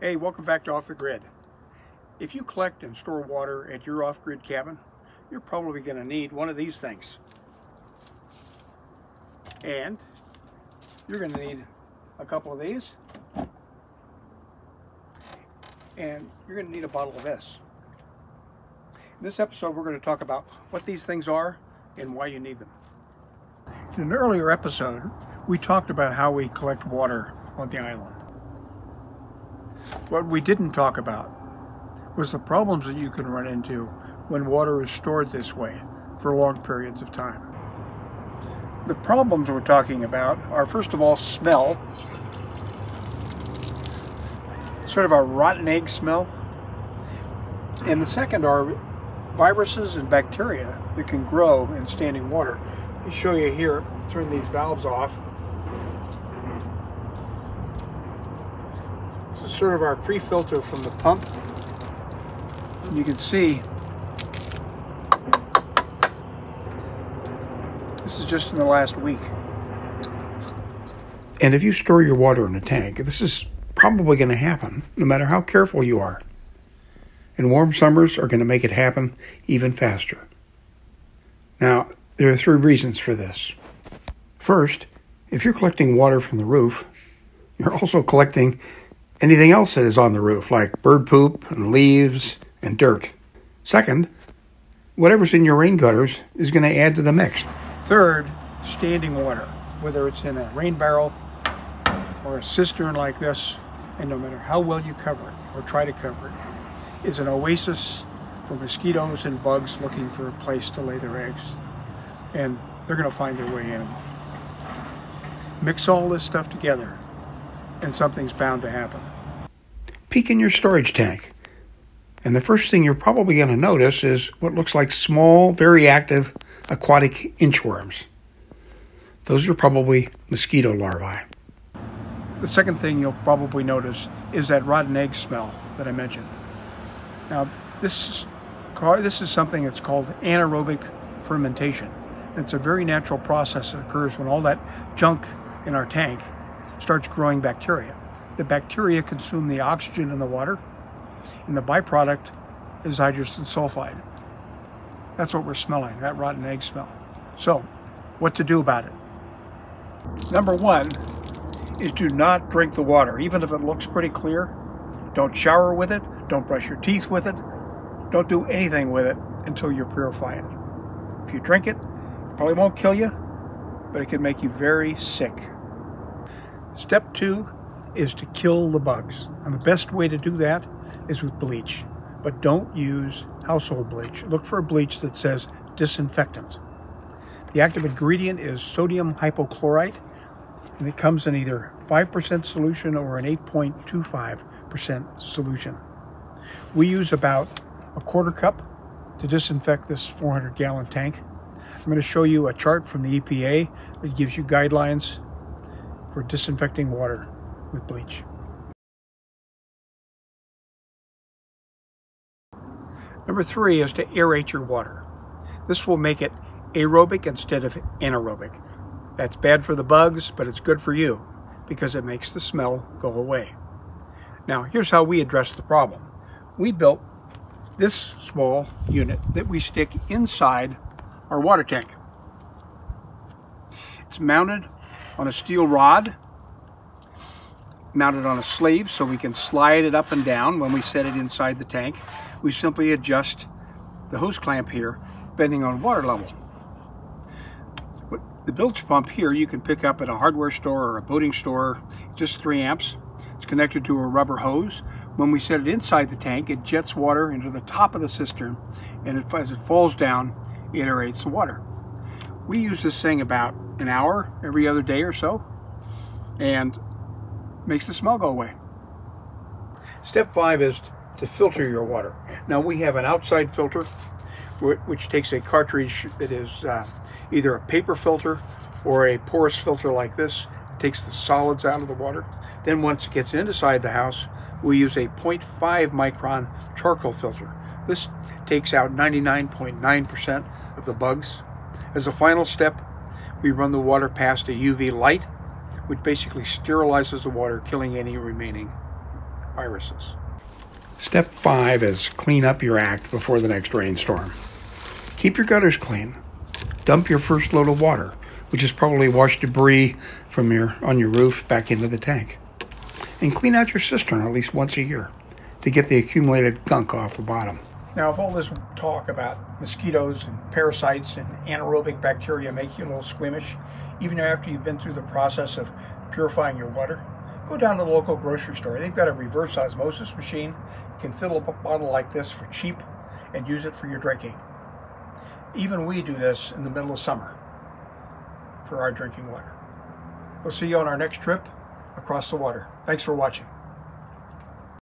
Hey, welcome back to Off the Grid. If you collect and store water at your off-grid cabin, you're probably going to need one of these things. And you're going to need a couple of these. And you're going to need a bottle of this. In this episode, we're going to talk about what these things are and why you need them. In an earlier episode, we talked about how we collect water on the island. What we didn't talk about was the problems that you can run into when water is stored this way for long periods of time. The problems we're talking about are first of all smell, sort of a rotten egg smell, and the second are viruses and bacteria that can grow in standing water. Let me show you here, turn these valves off. This is sort of our pre-filter from the pump. You can see this is just in the last week. And if you store your water in a tank, this is probably going to happen no matter how careful you are. And warm summers are going to make it happen even faster. Now, there are three reasons for this. First, if you're collecting water from the roof, you're also collecting anything else that is on the roof, like bird poop and leaves and dirt. Second, whatever's in your rain gutters is going to add to the mix. Third, standing water, whether it's in a rain barrel or a cistern like this, and no matter how well you cover it or try to cover it, is an oasis for mosquitoes and bugs looking for a place to lay their eggs. And they're going to find their way in. Mix all this stuff together, and something's bound to happen. Peek in your storage tank. And the first thing you're probably going to notice is what looks like small, very active aquatic inchworms. Those are probably mosquito larvae. The second thing you'll probably notice is that rotten egg smell that I mentioned. Now, this is, this is something that's called anaerobic fermentation. It's a very natural process that occurs when all that junk in our tank starts growing bacteria. The bacteria consume the oxygen in the water, and the byproduct is hydrogen sulfide. That's what we're smelling, that rotten egg smell. So, what to do about it? Number one is do not drink the water, even if it looks pretty clear. Don't shower with it, don't brush your teeth with it, don't do anything with it until you purify it. If you drink it, it probably won't kill you, but it can make you very sick. Step two is to kill the bugs. And the best way to do that is with bleach. But don't use household bleach. Look for a bleach that says disinfectant. The active ingredient is sodium hypochlorite, and it comes in either 5% solution or an 8.25% solution. We use about a quarter cup to disinfect this 400 gallon tank. I'm going to show you a chart from the EPA that gives you guidelines for disinfecting water with bleach. Number three is to aerate your water. This will make it aerobic instead of anaerobic. That's bad for the bugs, but it's good for you because it makes the smell go away. Now, here's how we address the problem. We built this small unit that we stick inside our water tank. It's mounted on a steel rod, mounted on a sleeve so we can slide it up and down when we set it inside the tank. We simply adjust the hose clamp here, depending on water level. The bilge pump here you can pick up at a hardware store or a boating store, just 3 amps. It's connected to a rubber hose. When we set it inside the tank, it jets water into the top of the cistern, and it, as it falls down, it aerates the water. We use this thing about an hour every other day or so, and makes the smell go away. Step five is to filter your water. Now we have an outside filter, which takes a cartridge that is uh, either a paper filter or a porous filter like this. It takes the solids out of the water. Then once it gets inside the house, we use a 0.5 micron charcoal filter. This takes out 99.9% of the bugs. As a final step, we run the water past a UV light, which basically sterilizes the water, killing any remaining viruses. Step five is clean up your act before the next rainstorm. Keep your gutters clean. Dump your first load of water, which is probably washed debris from your on your roof back into the tank. And clean out your cistern at least once a year to get the accumulated gunk off the bottom. Now, if all this talk about mosquitoes and parasites and anaerobic bacteria make you a little squeamish, even after you've been through the process of purifying your water, go down to the local grocery store. They've got a reverse osmosis machine. You can fill a bottle like this for cheap and use it for your drinking. Even we do this in the middle of summer for our drinking water. We'll see you on our next trip across the water. Thanks for watching.